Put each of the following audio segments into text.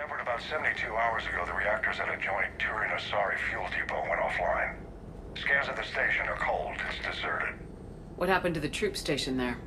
Shepard, about 72 hours ago, the reactors at a joint Turian-Asari fuel depot went offline. Scans at the station are cold. It's deserted. What happened to the troop station there?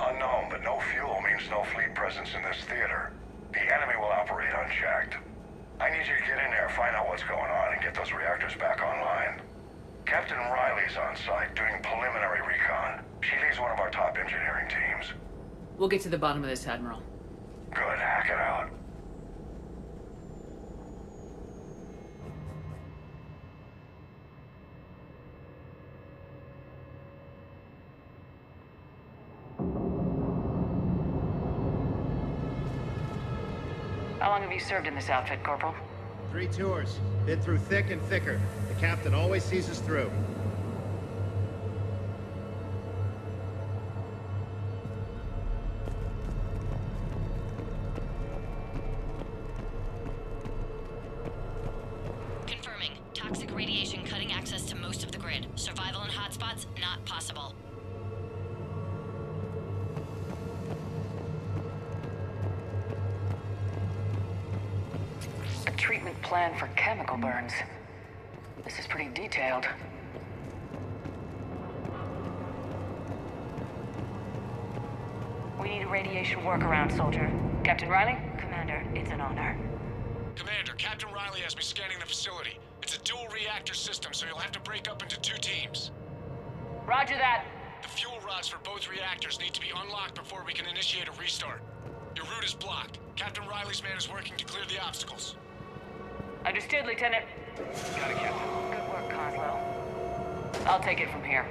Unknown, but no fuel means no fleet presence in this theater. The enemy will operate unchecked. I need you to get in there, find out what's going on, and get those reactors back online. Captain Riley's on site doing preliminary recon. She leads one of our top engineering teams. We'll get to the bottom of this, Admiral. Good, Hackett out. You served in this outfit, Corporal? Three tours. Been through thick and thicker. The captain always sees us through. Confirming. Toxic radiation cutting access to most of the grid. Survival in hotspots not possible. Plan for chemical burns. This is pretty detailed. We need a radiation workaround, soldier. Captain Riley? Commander, it's an honor. Commander, Captain Riley has me scanning the facility. It's a dual reactor system, so you'll have to break up into two teams. Roger that. The fuel rods for both reactors need to be unlocked before we can initiate a restart. Your route is blocked. Captain Riley's man is working to clear the obstacles. Understood, Lieutenant. Got it, Captain. Good work, Coslow. I'll take it from here.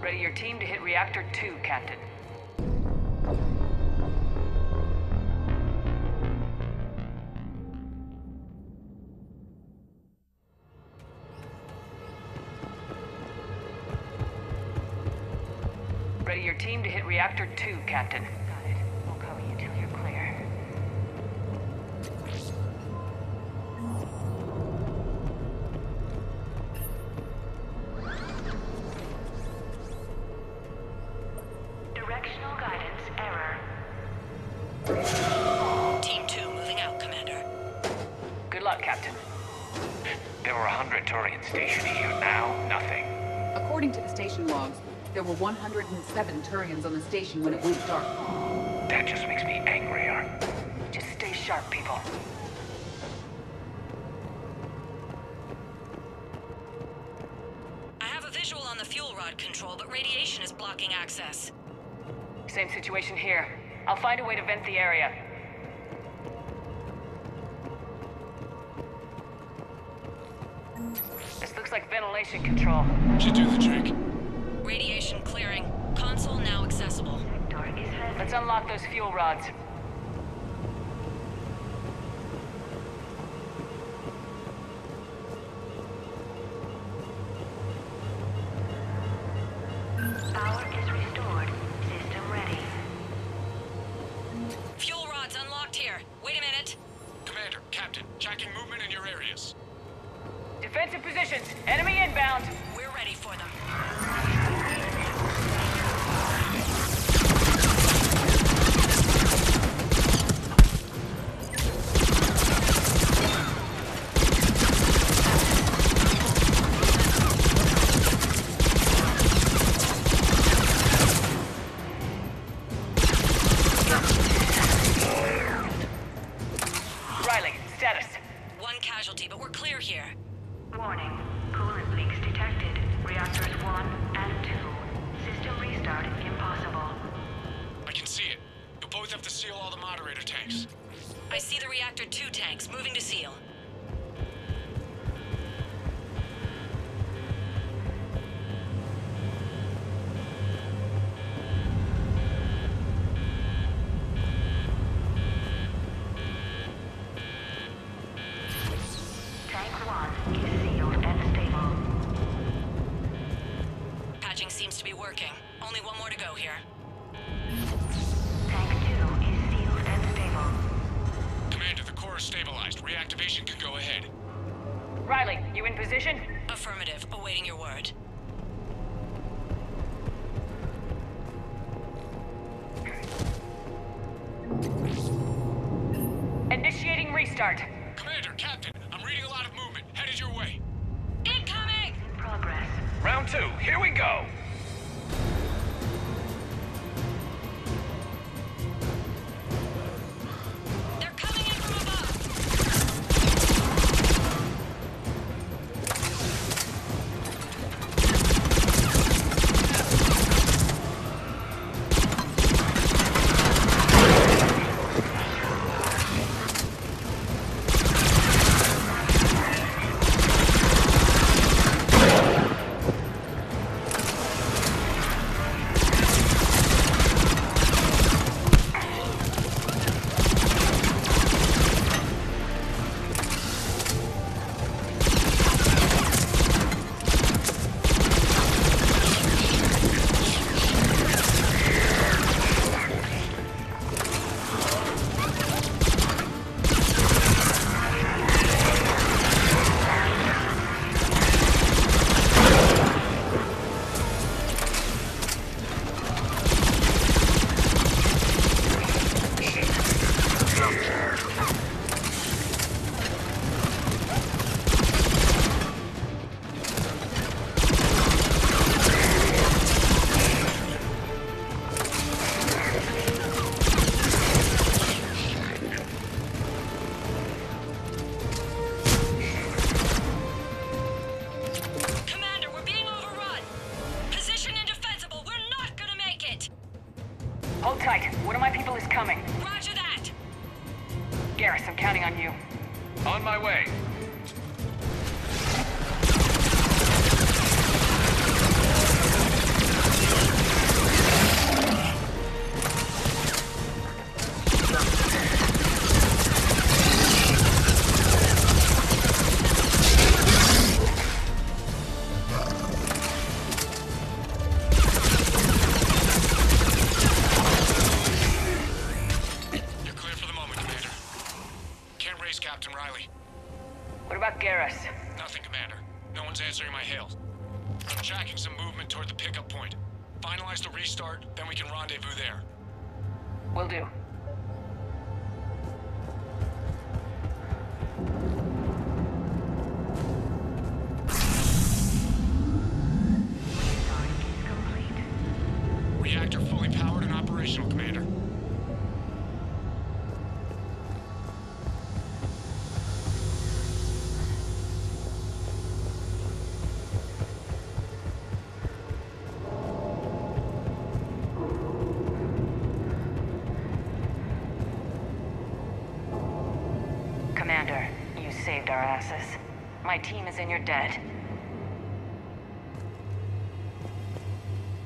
Ready your team to hit Reactor 2, Captain. Captain. Got it. We'll cover you till you're clear. Directional guidance error. Team 2 moving out, Commander. Good luck, Captain. There were a hundred Turians stationed here. Now, nothing. According to the station logs, there were 107 Turians on the station when it went dark. That just makes me angrier. Just stay sharp, people. I have a visual on the fuel rod control, but radiation is blocking access. Same situation here. I'll find a way to vent the area. This looks like ventilation control. Should do the trick. Radiation clearing. Console now accessible. Let's unlock those fuel rods. Power is restored. System ready. Fuel rods unlocked here. Wait a minute. Commander, Captain, tracking movement in your areas. Defensive positions. Enemy inbound. Reactor 2 tanks moving to seal. Riley, you in position? Affirmative, awaiting your word. Initiating restart. Commander, Captain, I'm reading a lot of movement. Headed your way. Incoming! In progress. Round two, here we go. Garrus, I'm counting on you. On my way. Some movement toward the pickup point. Finalize the restart, then we can rendezvous there. Will do. Commander, you saved our asses. My team is in your debt.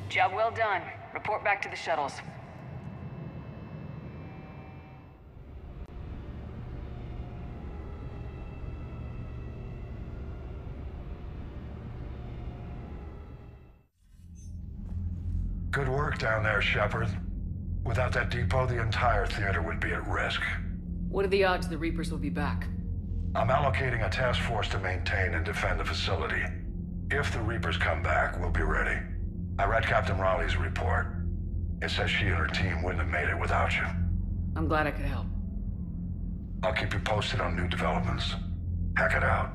Job well done. Report back to the shuttles. Good work down there, Shepard. Without that depot, the entire theater would be at risk. What are the odds the Reapers will be back? I'm allocating a task force to maintain and defend the facility. If the Reapers come back, we'll be ready. I read Captain Riley's report. It says she and her team wouldn't have made it without you. I'm glad I could help. I'll keep you posted on new developments. Hackett out.